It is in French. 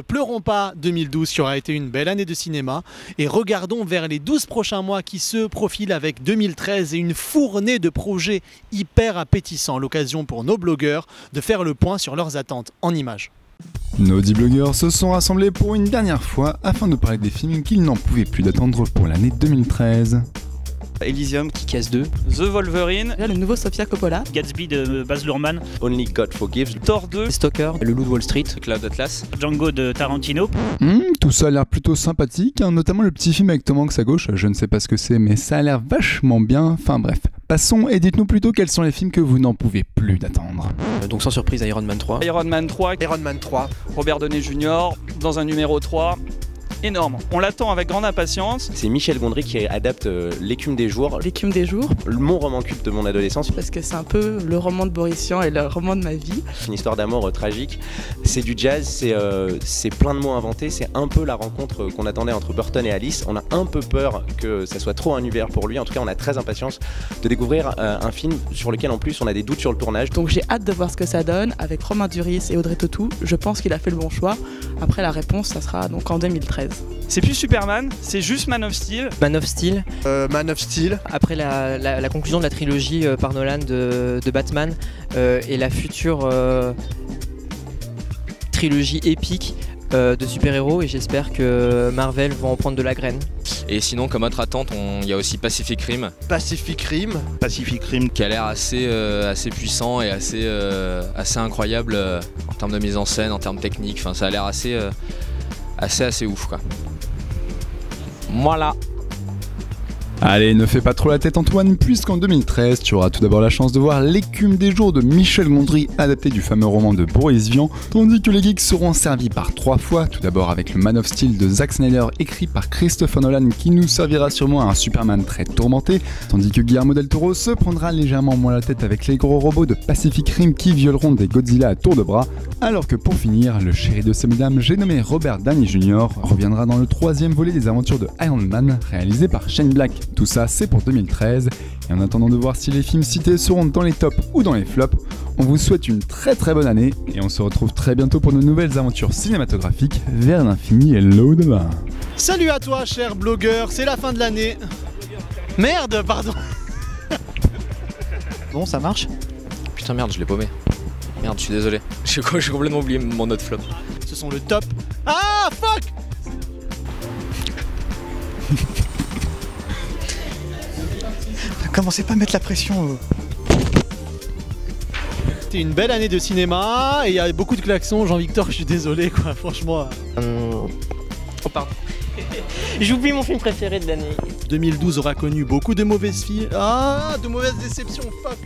pleurons pas 2012 qui aura été une belle année de cinéma et regardons vers les 12 prochains mois qui se profilent avec 2013 et une fournée de projets hyper appétissants. L'occasion pour nos blogueurs de faire le point sur leurs attentes en images. Nos 10 blogueurs se sont rassemblés pour une dernière fois afin de parler des films qu'ils n'en pouvaient plus d'attendre pour l'année 2013. Elysium, Kick-Ass 2, The Wolverine, Là, le nouveau Sofia Coppola. Gatsby de Baz Luhrmann, Only God Forgives, Thor 2, Stalker, Le Loup de Wall Street, Cloud Atlas. Django de Tarantino, Hmm, tout ça a l'air plutôt sympathique, hein, notamment le petit film avec Tom Hanks à gauche, je ne sais pas ce que c'est mais ça a l'air vachement bien, enfin bref. Passons et dites-nous plutôt quels sont les films que vous n'en pouvez plus d'attendre. euh, donc sans surprise Iron Man 3, Iron Man 3, Iron Man 3. Robert Downey Jr. dans un numéro 3. Énorme. On l'attend avec grande impatience. C'est Michel Gondry qui adapte euh, L'écume des jours, L'écume des jours, mon roman culte de mon adolescence. parce que c'est un peu le roman de Borisian et le roman de ma vie. C'est une histoire d'amour euh, tragique. C'est du jazz, c'est euh, c'est plein de mots inventés. C'est un peu la rencontre qu'on attendait entre Burton et Alice. On a un peu peur que ça soit trop un univers pour lui. En tout cas, on a très impatience de découvrir euh, un film sur lequel en plus on a des doutes sur le tournage. Donc j'ai hâte de voir ce que ça donne avec Romain Duris et Audrey Tautou. Je pense qu'il a fait le bon choix. Après la réponse, ça sera donc en 2013. C'est plus Superman, c'est juste Man of Steel. Man of Steel, Euh, Man of Steel. après la, la- la conclusion de la trilogie euh, par Nolan de, de Batman euh, et la future euh, trilogie épique euh, de super-héros et j'espère que Marvel vont en prendre de la graine. Et sinon, comme autre attente, on- il y a aussi Pacific Rim, Pacific Rim. Pacific Rim, qui a l'air assez, euh, assez puissant et assez, euh, assez incroyable euh, en termes de mise en scène, en termes techniques. Enfin, ça a l'air assez, euh, assez, assez ouf, quoi. Voilà. Allez, ne fais pas trop la tête Antoine, puisqu'en 2013, tu auras tout d'abord la chance de voir L'écume des jours de Michel Gondry, adapté du fameux roman de Boris Vian, tandis que les geeks seront servis par trois fois, tout d'abord avec le Man of Steel de Zack Snyder, écrit par Christopher Nolan, qui nous servira sûrement à un Superman très tourmenté, tandis que Guillermo del Toro se prendra légèrement moins la tête avec les gros robots de Pacific Rim qui violeront des Godzilla à tour de bras, alors que pour finir, le chéri de ces mesdames, j'ai nommé Robert Downey Jr., reviendra dans le troisième volet des aventures de Iron Man, réalisé par Shane Black. Tout ça, c'est pour 2013. Et en attendant de voir si les films cités seront dans les tops ou dans les flops, on vous souhaite une très très bonne année et on se retrouve très bientôt pour de nouvelles aventures cinématographiques vers l'infini et l'au-delà. Salut à toi cher blogueur, c'est la fin de l'année. Merde, pardon. Bon, ça marche Putain, merde, je l'ai paumé. Merde, je suis désolé. J'ai j'ai complètement oublié mon autre flop. Ce sont le top. Ah fuck Commencez pas à mettre la pression. C'était une belle année de cinéma et il y a beaucoup de klaxons. Jean-Victor, je suis désolé quoi, franchement. Oh pardon. J'oublie mon film préféré de l'année. 2012 aura connu beaucoup de mauvaises filles. Ah, de mauvaises déceptions, fuck.